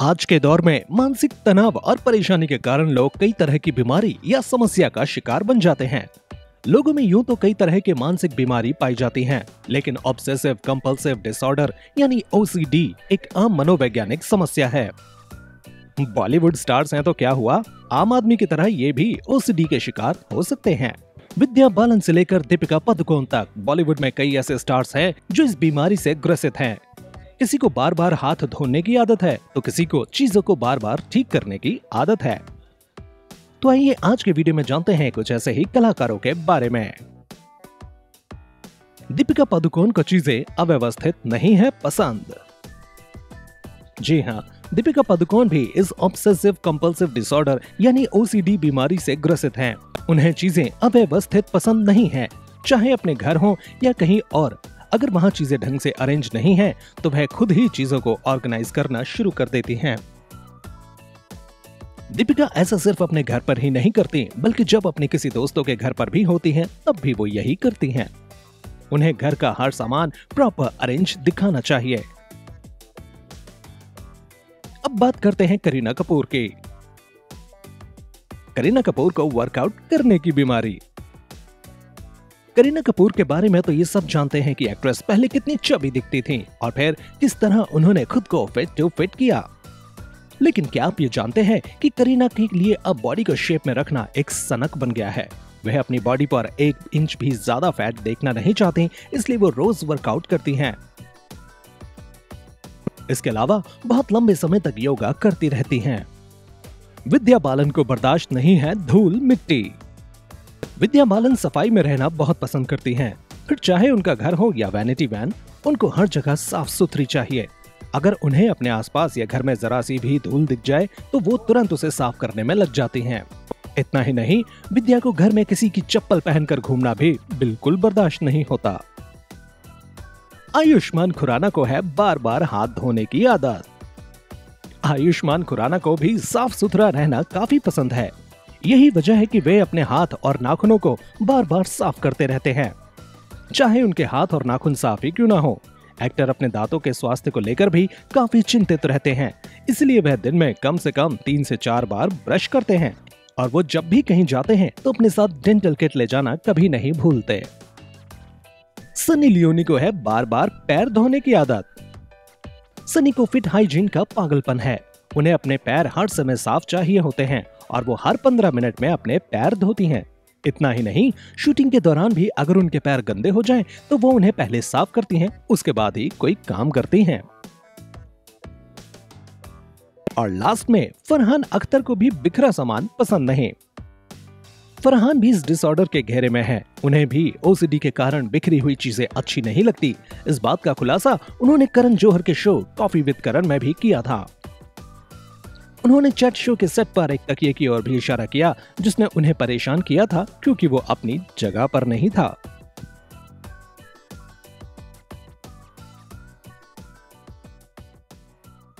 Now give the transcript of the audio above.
आज के दौर में मानसिक तनाव और परेशानी के कारण लोग कई तरह की बीमारी या समस्या का शिकार बन जाते हैं। लोगों में यूँ तो कई तरह के मानसिक बीमारी पाई जाती हैं, लेकिन ऑब्सेसिव कंपल्सिव डिसऑर्डर यानी ओसीडी एक आम मनोवैज्ञानिक समस्या है। बॉलीवुड स्टार्स हैं तो क्या हुआ? आम आदमी की तरह ये भी ओसीडी के शिकार हो सकते हैं। विद्या बालन से लेकर दीपिका पदुकोण तक बॉलीवुड में कई ऐसे स्टार्स हैं जो इस बीमारी से ग्रसित हैं। किसी को बार बार हाथ धोने की आदत है तो किसी को चीज़ों को बार बार ठीक करने की आदत है। तो आइए आज के वीडियो में जानते हैं कुछ ऐसे ही कलाकारों के बारे में। दीपिका पादुकोण को चीज़ें अव्यवस्थित नहीं है पसंद। जी हाँ दीपिका पादुकोण भी इस ऑब्सेसिव कंपल्सिव डिसऑर्डर यानी ओसीडी बीमारी से ग्रसित हैं। उन्हें चीज़ें अव्यवस्थित पसंद नहीं है। चाहे अपने घर हो या कहीं और अगर वहाँ चीज़ें ढंग से अरेंज नहीं है तो वह खुद ही चीज़ों को ऑर्गेनाइज करना शुरू कर देती हैं। दीपिका ऐसा सिर्फ़ अपने घर पर ही नहीं करती, बल्कि जब अपने किसी दोस्तों के घर पर भी होती हैं, तब भी वो यही करती हैं। उन्हें घर का हर सामान प्रॉपर अरेंज दिखाना चाहिए अब बात करते हैं करीना कपूर की करीना कपूर को वर्कआउट करने की बीमारी करीना कपूर के बारे में तो ये सब जानते हैं कि एक्ट्रेस पहले कितनी चबी दिखती थी और फिर किस तरह उन्होंने खुद को फिट टू फिट किया लेकिन क्या आप ये जानते हैं कि करीना के लिए अब बॉडी को शेप में रखना एक सनक बन गया है वह अपनी बॉडी पर एक इंच भी ज़्यादा फैट देखना नहीं चाहती, इसलिए वो रोज वर्कआउट करती हैं। इसके अलावा बहुत लंबे समय तक योगा करती रहती हैं। विद्या बालन को बर्दाश्त नहीं है धूल मिट्टी विद्या बालन सफ़ाई में रहना बहुत पसंद करती हैं। फिर चाहे उनका घर हो या वैनिटी वैन उनको हर जगह साफ़ सुथरी चाहिए अगर उन्हें अपने आसपास या घर में जरा सी भी धूल दिख जाए तो वो तुरंत उसे साफ़ करने में लग जाती हैं। इतना ही नहीं, विद्या को घर में किसी की चप्पल पहनकर घूमना भी बिल्कुल बर्दाश्त नहीं होता आयुष्मान खुराना को है बार बार हाथ धोने की आदत आयुष्मान खुराना को भी साफ़ सुथरा रहना काफ़ी पसंद है यही वजह है कि वे अपने हाथ और नाखूनों को बार बार साफ़ करते रहते हैं। चाहे उनके हाथ और नाखून साफ़ ही क्यों ना हो, एक्टर अपने दांतों के स्वास्थ्य को लेकर भी काफ़ी चिंतित रहते हैं। इसलिए वह दिन में कम से कम तीन से चार बार ब्रश करते हैं और वो जब भी कहीं जाते हैं तो अपने साथ डेंटल किट ले जाना कभी नहीं भूलते। सनी लियोनी को है बार बार पैर धोने की आदत। सनी को फिट हाइजीन का पागलपन है। उन्हें अपने पैर हर समय साफ़ चाहिए होते हैं। और वो हर पंद्रह मिनट में अपने पैर धोती हैं। इतना ही नहीं, शूटिंग के दौरान भी अगर उनके पैर गंदे हो जाएँ तो वो उन्हें पहले साफ़ करती हैं, उसके बाद ही कोई काम करती हैं। और लास्ट में, फरहान अख्तर को भी बिखरा सामान पसंद नहीं। फरहान भी इस डिसऑर्डर के घेरे में है। उन्हें भी ओसीडी के कारण बिखरी हुई चीज़ें अच्छी नहीं लगती। इस बात का खुलासा उन्होंने करण जौहर के शो कॉफ़ी विद करण में भी किया था। उन्होंने चैट शो के सेट पर एक तकिए की ओर भी इशारा किया, जिसने उन्हें परेशान किया था क्योंकि वो अपनी जगह पर नहीं था।